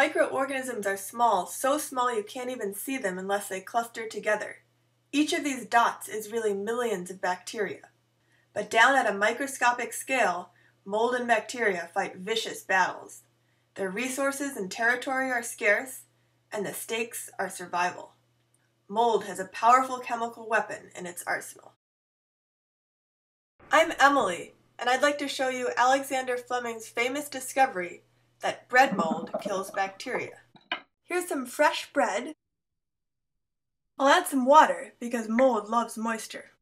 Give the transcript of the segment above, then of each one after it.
Microorganisms are small, so small you can't even see them unless they cluster together. Each of these dots is really millions of bacteria. But down at a microscopic scale, mold and bacteria fight vicious battles. Their resources and territory are scarce, and the stakes are survival. Mold has a powerful chemical weapon in its arsenal. I'm Emily, and I'd like to show you Alexander Fleming's famous discovery that bread mold kills bacteria. Here's some fresh bread. I'll add some water because mold loves moisture.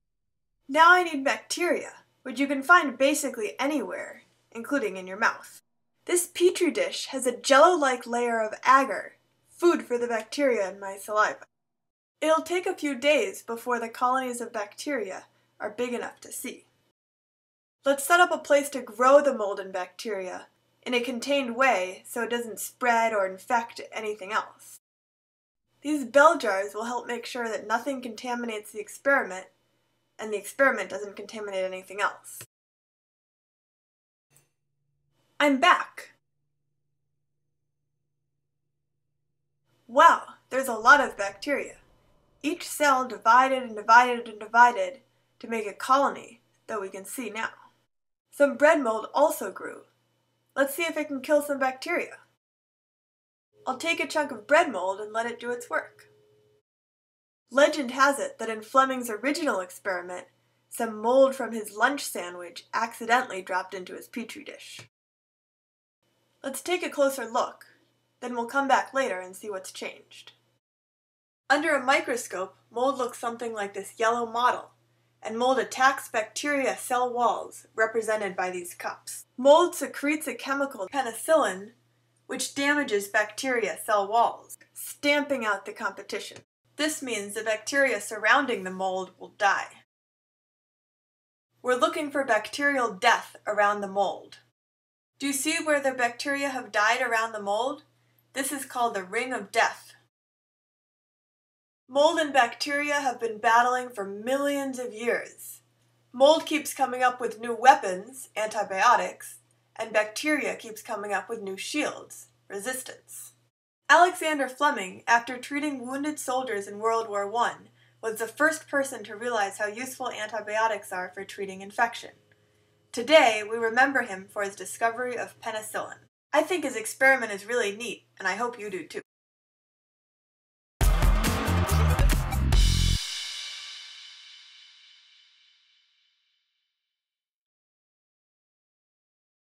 Now I need bacteria, which you can find basically anywhere, including in your mouth. This petri dish has a jello-like layer of agar, food for the bacteria in my saliva. It'll take a few days before the colonies of bacteria are big enough to see. Let's set up a place to grow the mold and bacteria in a contained way so it doesn't spread or infect anything else. These bell jars will help make sure that nothing contaminates the experiment and the experiment doesn't contaminate anything else. I'm back! Wow, there's a lot of bacteria. Each cell divided and divided and divided to make a colony that we can see now. Some bread mold also grew, Let's see if it can kill some bacteria. I'll take a chunk of bread mold and let it do its work. Legend has it that in Fleming's original experiment, some mold from his lunch sandwich accidentally dropped into his petri dish. Let's take a closer look, then we'll come back later and see what's changed. Under a microscope, mold looks something like this yellow mottle and mold attacks bacteria cell walls, represented by these cups. Mold secretes a chemical, penicillin, which damages bacteria cell walls, stamping out the competition. This means the bacteria surrounding the mold will die. We're looking for bacterial death around the mold. Do you see where the bacteria have died around the mold? This is called the ring of death. Mold and bacteria have been battling for millions of years. Mold keeps coming up with new weapons, antibiotics, and bacteria keeps coming up with new shields, resistance. Alexander Fleming, after treating wounded soldiers in World War I, was the first person to realize how useful antibiotics are for treating infection. Today, we remember him for his discovery of penicillin. I think his experiment is really neat, and I hope you do too.